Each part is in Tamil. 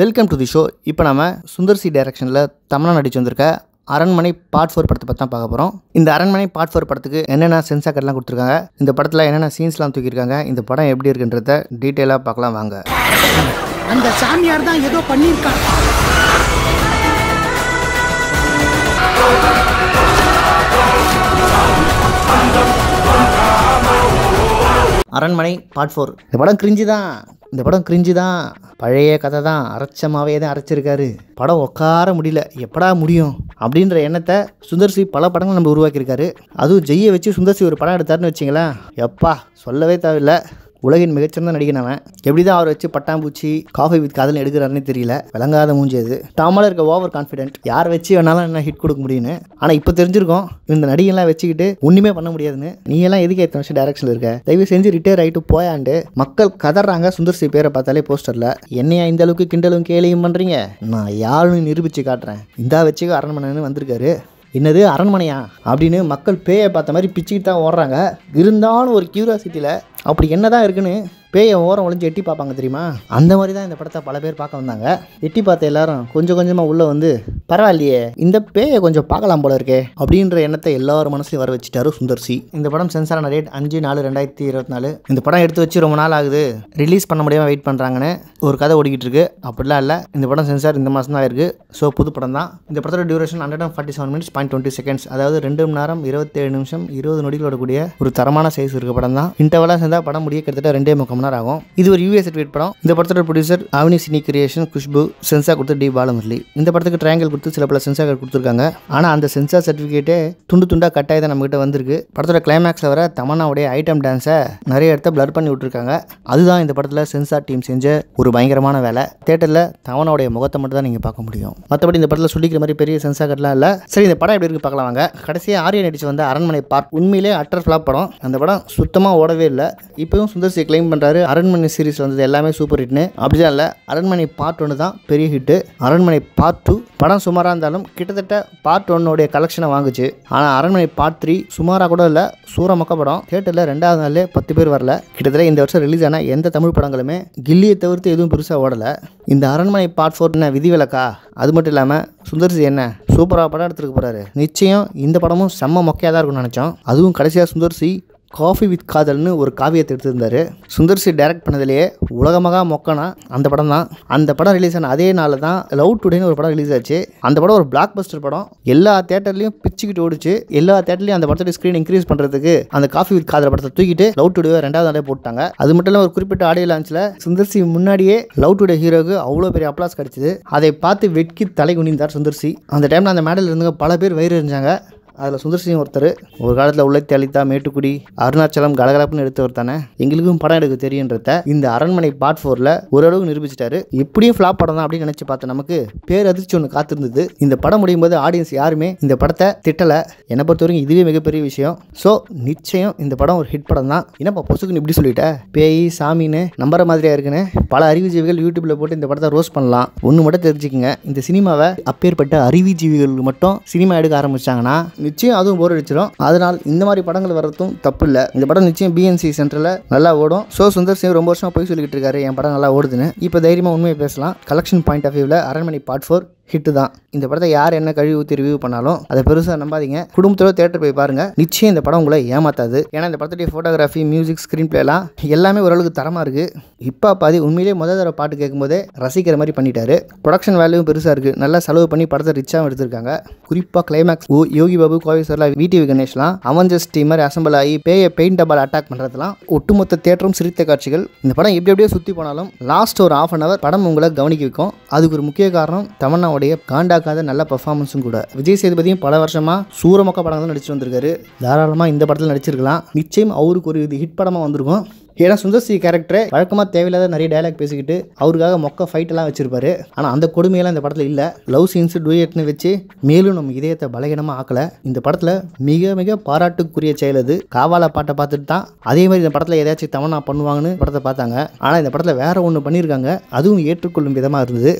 வெல்கம் டு தி ஷோ இப்போ நம்ம சுந்தர் சி டைரக்ஷனில் தமிழா நடிச்சு வந்திருக்க அரண்மனை பார்ட் ஃபோர் படத்தை பற்றி தான் பார்க்க போகிறோம் இந்த அரண்மனை பார்ட் ஃபோர் படத்துக்கு என்னென்ன சென்சார் கட்லாம் கொடுத்துருக்காங்க? இந்த படத்தில் என்னென்ன சீன்ஸ்லாம் தூக்கியிருக்காங்க? இந்த படம் எப்படி இருக்குன்றத டீட்டெயிலாக பார்க்கலாம் வாங்க. அந்த சாமியார் தான் ஏதோ பண்ணியிருக்கான் அரண்மனை பார்ட் ஃபோர் இந்த படம் கிரிஞ்சு தான். இந்த படம் கிரிஞ்சு தான். பழைய கதை தான். அரைச்சமாகவே தான் அரைச்சிருக்காரு. படம் உட்கார முடியல. எப்படா முடியும்? அப்படின்ற எண்ணத்தை சுந்தர்சி பல படங்கள் நம்ம உருவாக்கியிருக்காரு. அதுவும் ஜெய்யை வச்சு சுந்தர்சி ஒரு படம் எடுத்தாருன்னு வச்சிங்களேன். எப்பா சொல்லவே தேவையில்ல. உலகின் மிகச்சிறந்த நடிகன் அவன். எப்படி தான் அவர் வச்சு பட்டாம்பூச்சி காஃபி வித் காதல் எடுக்கிறாருன்னு தெரியல. விளங்காத மூஞ்சி அது. டாமல இருக்க ஓவர் கான்ஃபிடென்ட் யார் வச்சு வேணாலும் என்ன ஹிட் கொடுக்க முடியும்னு. ஆனால் இப்போ தெரிஞ்சிருக்கோம். இந்த நடிகெல்லாம் வச்சுக்கிட்டு ஒன்றுமே பண்ண முடியாதுன்னு. நீ எல்லாம் எதுக்கு எத்தனை வருஷம் டேரக்ஷன் இருக்க? தயவு செஞ்சு ரிட்டையர் ஆகிட்டு போயாண்டு. மக்கள் கதறாங்க சுந்தர் சி பேரை பார்த்தாலே போஸ்டரில் என்னையா இந்த அளவுக்கு கிண்டலும் கேலியும் பண்ணுறீங்க நான் யாருன்னு நிரூபித்து காட்டுறேன். இந்தா வச்சு அரண்மனைன்னு வந்திருக்காரு. என்னது அரண்மனையா? அப்படின்னு மக்கள் பேயை பார்த்த மாதிரி பிச்சுக்கிட்டு தான் ஓடுறாங்க. இருந்தாலும் ஒரு கியூரியாசிட்டியில் அப்படி என்ன தான் இருக்குன்னு பேயை ஓரம் ஒழிஞ்சு எட்டி பார்ப்பாங்க தெரியுமா? அந்த மாதிரி தான் இந்த படத்தை பல பேர் பார்க்க வந்தாங்க. எட்டி பார்த்த எல்லாரும் கொஞ்சம் கொஞ்சமாக உள்ளே வந்து பரவாயில்லையே இந்த பேயை கொஞ்சம் பார்க்கலாம் போல இருக்கே அப்படின்ற எண்ணத்தை எல்லாரும் மனசுலையும் வர வச்சுட்டாரு சுந்தர் சி இந்த படம் சென்சாரான டேட் அஞ்சு நாலு ரெண்டாயிரத்தி இருபத்தி நாலு. இந்த படம் எடுத்து வச்சு ரொம்ப நாள் ஆகுது. ரிலீஸ் பண்ண முடியாமல் வெயிட் பண்ணுறாங்கன்னு ஒரு கதை ஓடிக்கிட்டு இருக்கு. அப்படிலாம் இல்லை. இந்த படம் சென்சார் இந்த மாதம் தான் இருக்குது ஸோ புது படம் தான். இந்த படத்தோட duration hundred and forty seven minutes point twenty seconds அதாவது ரெண்டு மணி நேரம் இருபத்தேழு நிமிஷம் இருபது நொடிகளோட கூடிய ஒரு தரமான சைஸ் இருக்க படம் தான். இன்டர்வலாக சேர்ந்தால் படம் முடிய கிட்டத்தட்ட ரெண்டே முக்கால் மணி நேரம் ஆகும். இது ஒரு யூஎஸ் சர்டிஃபிகேட் படம். இந்த படத்தோட producer Avani cine creation Khushbu censor கொடுத்து டி பாலமுரளி இந்த படத்துக்கு ட்ரையாங்கல் கொடுத்து சில பல சென்சார் கொடுத்துருக்காங்க. ஆனால் அந்த சென்சார் சர்டிஃபிகேட்டே துண்டு துண்டாக கட்டாயம் தான் நம்மகிட்ட வந்திருக்கு. படத்தோட கிளைமேக்ஸில் வர தமன்னாவுடைய ஐட்டம் டான்ஸை நிறைய இடத்த பிளர் பண்ணி விட்டுருக்காங்க. அதுதான் இந்த படத்தில் சென்சார் டீம் செஞ்ச ஒரு பயங்கரமான வேலை. தேட்டரில் தவனாவுடைய முகத்தை மட்டும் தான் நீங்கள் பார்க்க முடியும். மற்றபடி இந்த படத்தில் சொல்லிக்கிற மாதிரி பெரிய சென்சார் கட்லாம் இல்லை. சரி இந்த படம் எப்படி இருக்கு பார்க்கலாம் வாங்க. கடைசியாக ஆரிய நடிச்சு வந்த அரண்மனை பார்க். உண்மையிலே அட்டர் ஃப்ளாப் படம். அந்த படம் சுத்தமாக ஓடவே இல்லை. இப்போவும் சுந்தர் சி கிளைம் பண்ணுறாரு அரண்மனை சீரிஸ் வந்தது எல்லாமே சூப்பர் ஹிட்னு அப்படிதான் இல்லை அரண்மனை பார்ட் ஒன்று தான் பெரிய ஹிட்டு அரண்மனை பார்ட் டூ படம் சுமாராக இருந்தாலும் கிட்டத்தட்ட பார்ட் ஒன்னுடைய கலெக்ஷனை வாங்குச்சு. ஆனால் அரண்மனை பார்ட் த்ரீ சுமாராக கூட இல்லை சூரமொக்க படம். தேட்டரில் ரெண்டாவது நாளே பத்து பேர் வரல. கிட்டத்தட்ட இந்த வருஷம் ரிலீஸ் ஆன எந்த தமிழ் படங்களுமே கில்லியை தவிர்த்து எதுவும் பெருசாக ஓடலை. இந்த அரண்மனை பார்ட் ஃபோர் என்ன விதிவிலக்கா? அது மட்டும் இல்லாமல் சுந்தர்சி என்ன சூப்பராக படம் எடுத்துருக்க போகிறாரு நிச்சயம் இந்த படமும் செம்ம மொக்கையாக தான் இருக்கும்னு நினச்சோம். அதுவும் கடைசியாக சுந்தர்சி காஃபி வித் காதல்னு ஒரு காவியத்தை எடுத்திருந்தார். சுந்தர் சி டைரக்ட் பண்ணதுலேயே உலகமகா மொக்கனா அந்த படம் தான். அந்த படம் ரிலீஸ் ஆன அதே நாளில் தான் லவ் டுடேன்னு ஒரு படம் ரிலீஸ் ஆச்சு. அந்த படம் ஒரு பிளாக் பஸ்டர் படம். எல்லா தேட்டர்லையும் பிச்சுக்கிட்டு ஓடிச்சு. எல்லா தேட்டர்லையும் அந்த படத்தோட ஸ்க்ரீன் இன்க்ரீஸ் பண்ணுறதுக்கு அந்த காஃபி வித் காதல் படத்தை தூக்கிட்டு லவ் டுடே ரெண்டாவது நாளே போட்டாங்க. அது மட்டும் இல்லாமல் ஒரு குறிப்பிட்ட ஆடியோ லான்ச்சில் சுந்தர் சி முன்னாடியே லவ் டுடே ஹீரோக்கு அவ்வளோ பெரிய அப்ளாஸ் கிடச்சிது. அதை பார்த்து வெட்கி தலை குனிந்தார் சுந்தர் சி. அந்த டைமில் அந்த மேடல் இருந்தவங்க பல பேர் வயிறு இருந்தாங்க அதில் சுந்தர் சிங் ஒருத்தர். ஒரு காலத்தில் உள்ளத்தை அளித்தா மேட்டுக்குடி அருணாச்சலம் கலகலப்புன்னு எடுத்தவர் தானே. எங்களுக்கும் படம் எடுக்க தெரியுன்றத இந்த அரண்மனை பார்ட் ஃபோரில் ஓரளவுக்கு நிரூபிச்சிட்டாரு. எப்படியும் ஃப்ளாப் படம் தான் அப்படின்னு நினச்சி பார்த்தேன் நமக்கு பேர் அதிர்ச்சி ஒன்று காத்திருந்தது. இந்த படம் முடியும் போது ஆடியன்ஸ் யாருமே இந்த படத்தை திட்டலை. என்னை பொறுத்த வரைக்கும் இதுவே மிகப்பெரிய விஷயம். ஸோ நிச்சயம் இந்த படம் ஒரு ஹிட் படம் தான் என்னப்பா பொசுக்குன்னு இப்படி சொல்லிட்டேன் பேய் சாமின்னு நம்புற மாதிரியா இருக்குன்னு பல அறிவுஜீவிகள் யூடியூப்ல போட்டு இந்த படத்தை ரோஸ் பண்ணலாம். ஒன்று மட்டும் தெரிஞ்சுக்கங்க. இந்த சினிமாவை அப்பேற்பட்ட அறிவுஜீவிகள் மட்டும் சினிமா எடுக்க ஆரம்பிச்சாங்கன்னா நிச்சயம் அதுவும் போர் அடிச்சிடும் அதனால் இந்த மாதிரி படங்கள் வர்றதும் தப்பு இல்லை இந்த படம் நிச்சயம் பிஎன்சி சென்டரில் நல்லா ஓடும். ஸோ சுந்தர் சிங் ரொம்ப வருஷமாக போய் சொல்லிக்கிட்டு இருக்காரு. என் படம் நல்லா ஓடுதுன்னு. இப்போ தைரியமாக உண்மையை பேசலாம். கலெக்ஷன் பாயிண்ட் ஆஃப் வியூவில் அரண்மனை பார்ட் ஃபோர் ஹிட்டு தான். இந்த படத்தை யார் என்ன கழுவி ஊற்றி ரிவ்யூ பண்ணாலும் அதை பெருசாக நம்பாதீங்க. குடும்பத்தோட தேட்டர் போய் பாருங்க. நிச்சயம் இந்த படம் உங்களை ஏமாத்தாது. ஏன்னா இந்த படத்துடைய ஃபோட்டோகிராஃபி மியூசிக் ஸ்க்ரீன் பிளேலாம் எல்லாமே ஓரளவுக்கு தரமாக இருக்குது இப்போ பாதி உண்மையிலேயே முதல் தடவை பாட்டு கேட்கும்போதே ரசிக்கிற மாதிரி பண்ணிட்டாரு. ப்ரொடக்ஷன் வேல்யூவும் பெருசாக இருக்குது நல்லா செலவு பண்ணி படத்தை ரிச்சாகவும் எடுத்திருக்காங்க. குறிப்பாக கிளைமேக்ஸ் ஓ யோகி பாபு கோவை சர்லா விடிவி கணேஷ்லாம் அவஞ்சஸ் டீம் மாதிரி அசம்பிள் ஆகி பேய பெயிண்ட் டபால் அட்டாக் பண்ணுறதுலாம் ஒட்டுமொத்த தேட்டரும் சிரித்த காட்சிகள். இந்த படம் எப்படி எப்படியோ சுற்றி போனாலும் லாஸ்ட் ஒரு ஆஃப் அன் அவர் படம் உங்களை கவனிக்க வைக்கும். அதுக்கு ஒரு முக்கிய காரணம் அவருடைய காண்டாக்காத நல்ல பர்ஃபார்மன்ஸும் கூட. விஜய் சேதுபதியும் பல வருஷமாக சூரமொக்க படம் தான் நடிச்சு வந்திருக்காரு. தாராளமாக இந்த படத்தில் நடிச்சிருக்கலாம். நிச்சயம் அவருக்கு ஒரு இது ஹிட் படமாக வந்திருக்கும். ஏன்னா சுந்தர் சி கேரக்டர் வழக்கமாக தேவையில்லாத நிறைய டைலாக் பேசிக்கிட்டு அவருக்காக மொக்க ஃபைட்டெல்லாம் வச்சிருப்பாரு. ஆனால் அந்த கொடுமையெல்லாம் இந்த படத்தில் இல்லை. லவ் சீன்ஸ் டூயட்னு வச்சு மேலும் நம்ம இதயத்தை பலகீனமாக ஆக்கலை. இந்த படத்தில் மிக மிக பாராட்டுக்குரிய செயல் அது. காவாலா பாட்டை பார்த்துட்டு தான் அதே மாதிரி இந்த படத்தில் ஏதாச்சும் தவணா பண்ணுவாங்கன்னு படத்தை பார்த்தாங்க. ஆனால் இந்த படத்தில் வேற ஒன்று பண்ணியிருக்காங்க அதுவும் ஏற்றுக்கொள்ளும் விதமாக இருந்தது.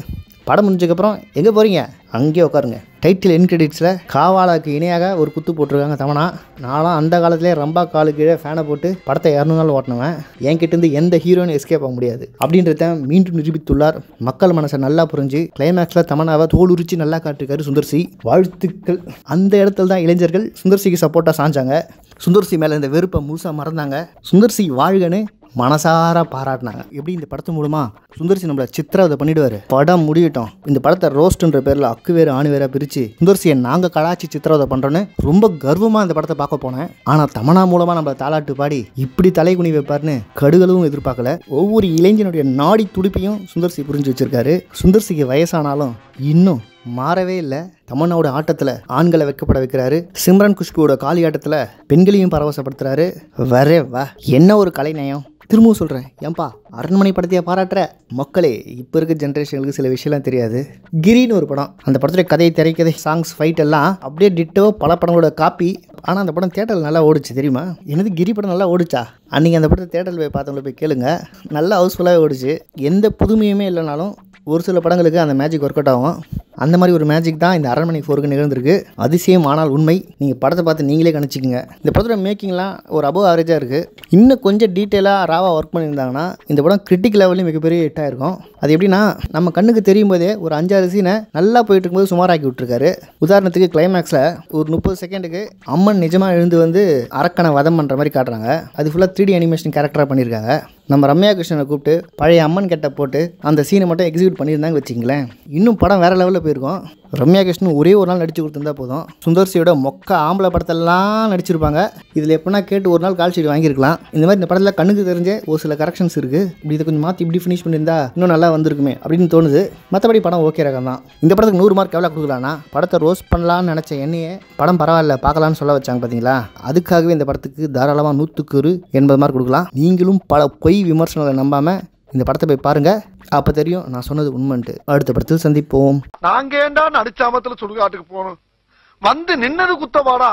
படம் முடிஞ்சதுக்கப்புறம் எங்கே போகிறீங்க? அங்கேயே உட்காருங்க. டைட்டில் என் கிரெடிட்ஸில் காவாலாக்கு இணையாக ஒரு குத்து போட்டிருக்காங்க தமனா நானும் அந்த காலத்திலே ரம்பா காலு கீழே ஃபேனை போட்டு படத்தை இரநூறு நாள் ஓட்டினவன். என்கிட்டேருந்து எந்த ஹீரோயின் எஸ்கேப் ஆக முடியாது. அப்படின்றத மீண்டும் நிரூபித்துள்ளார். மக்கள் மனசை நல்லா புரிஞ்சு கிளைமேக்ஸில் தமனாவை தோல் உரிச்சு நல்லா காட்டிருக்காரு சுந்தர்சி. வாழ்த்துக்கள். அந்த இடத்துல தான் இளைஞர்கள் சுந்தர்சிக்கு சப்போர்ட்டாக சாஞ்சாங்க. சுந்தர்சி மேலே இந்த வெறுப்பை முழுசாக மறந்தாங்க. சுந்தர்சி வாழ்கன்னு மனசார பாராட்டினாங்க. எப்படி இந்த படத்து மூலமா சுந்தர்சி நம்மளை சித்திரவதை பண்ணிடுவார்? படம் முடியட்டும். இந்த படத்தை ரோஸ்ட்ன்ற பேரில் அக்கு வேறு ஆணி வேற பிரித்து சுந்தர்சியை நாங்கள் கலாச்சி சித்திரவதை பண்ணுறோன்னு ரொம்ப கர்வமாக இந்த படத்தை பார்க்க போனேன். ஆனால் தமனா மூலமாக நம்ம தாலாட்டு பாடி இப்படி தலை குனி வைப்பார்னு கடுகளும் எதிர்பார்க்கல. ஒவ்வொரு இளைஞனுடைய நாடி துடிப்பையும் சுந்தர்சி புரிஞ்சு வச்சிருக்காரு. சுந்தர்சிக்கு வயசானாலும் இன்னும் மாறவே இல்லை. தமன்னாவோட ஆட்டத்தில் ஆண்களை வைக்கப்பட வைக்கிறாரு. சிம்ரன் குஷ்புவோட காலி ஆட்டத்தில் பெண்களையும் பரவசப்படுத்துறாரு. வரே வா. என்ன ஒரு கலைநயம் திரும்பவும் சொல்கிறேன் ஏன்பா அரண்மனை படத்தையே பாராட்டுற? மக்களே இப்போ இருக்க ஜென்ரேஷனுக்கு சில விஷயம்லாம் தெரியாது. கிரின்னு ஒரு படம். அந்த படத்துடைய கதை திரைக்கதை சாங்ஸ் ஃபைட் எல்லாம் அப்படியே டிட்டோ பல படங்களோட காப்பி ஆனால் அந்த படம் தேட்டரில் நல்லா ஓடுச்சு தெரியுமா? எனது கிரி படம் நல்லா ஓடிச்சா? அன்றைக்கி அந்த படத்தை தேட்டரில் போய் பார்த்தவங்கள போய் கேளுங்க. நல்லா ஹவுஸ்ஃபுல்லாகவே ஓடுச்சு. எந்த புதுமையுமே இல்லைனாலும் ஒரு சில படங்களுக்கு அந்த மேஜிக் ஒர்க் அவுட் ஆகும். அந்த மாதிரி ஒரு மேஜிக் தான் இந்த அரண்மனை ஃபோருக்கு நிகழ்ந்திருக்கு. அதிசயம் ஆனால் உண்மை. நீங்கள் படத்தை பார்த்து நீங்களே கணிச்சிக்கங்க. இந்த படத்தோட மேக்கிங்லாம் ஒரு அபவ் ஆவரேஜாக இருக்குது இன்னும் கொஞ்சம் டீட்டெயிலாக ராவாக ஒர்க் பண்ணியிருந்தாங்கன்னா இந்த படம் கிரிட்டிக் லெவலையும் மிகப்பெரிய ஹிட்டாக இருக்கும். அது எப்படின்னா நம்ம கண்ணுக்கு தெரியும் போதே ஒரு அஞ்சாறு சீனை நல்லா போயிட்டு இருக்கும்போது சுமாராக்கி விட்டுருக்காரு. உதாரணத்துக்கு கிளைமேக்ஸில் ஒரு முப்பது செகண்டுக்கு அம்மன் நிஜமாக எழுந்து வந்து அரக்கனை வதம் பண்ணுற மாதிரி காட்டுறாங்க. அது ஃபுல்லாக த்ரீ டி அனிமேஷன் கேரக்டராக பண்ணியிருக்காங்க. நம்ம ரம்யா கிருஷ்ணனை கூப்பிட்டு பழைய அம்மன் கெட்ட போட்டு அந்த சீனை மட்டும் எக்ஸிக்யூட் பண்ணியிருந்தாங்க வச்சிங்களேன் இன்னும் படம் வேறு லெவலில் போயிருக்கோம். ரம்யா கிருஷ்ணன் ஒரே ஒரு நாள் நடிச்சு கொடுத்துருந்தா போதும். சுந்தர்சியோட மொக்க ஆம்பளை படத்தெல்லாம் நடிச்சிருப்பாங்க. இதில் எப்படின்னா கேட்டு ஒரு நாள் கால் ஷீட் வாங்கியிருக்கலாம். இந்த மாதிரி இந்த படத்தில் கண்ணுக்கு தெரிஞ்ச ஒரு சில கரெக்ஷன்ஸ் இருக்குது இப்படி இதை கொஞ்சம் மாற்றி இப்படி ஃபினிஷ் பண்ணியிருந்தா இன்னும் நல்லா வந்திருக்குமே அப்படின்னு தோணுது. மற்றபடி படம் ஓகே ரகம் தான். இந்த படத்துக்கு நூறு மார்க் எவ்வளோ கொடுக்கலான்னா படத்தை ரோஸ் பண்ணலான்னு நினச்ச என்னையே படம் பரவாயில்ல பார்க்கலான்னு சொல்ல வச்சாங்க பார்த்தீங்களா அதுக்காகவே இந்த படத்துக்கு தாராளமாக நூற்றுக்கு ஒரு எண்பது மார்க் கொடுக்கலாம். நீங்களும் பல பொய் விமர்சனங்களை நம்பாமல் இந்த படத்தை போய் பாருங்கள் அப்போ தெரியும் நான் சொன்னது உண்மைன்ட்டு. அடுத்த படத்தில் சந்திப்போம். நாங்க ஏண்டா நடிச்சாமத்துல சுடுகாட்டுக்கு போகணும்? வந்து நின்னது குத்தவாடா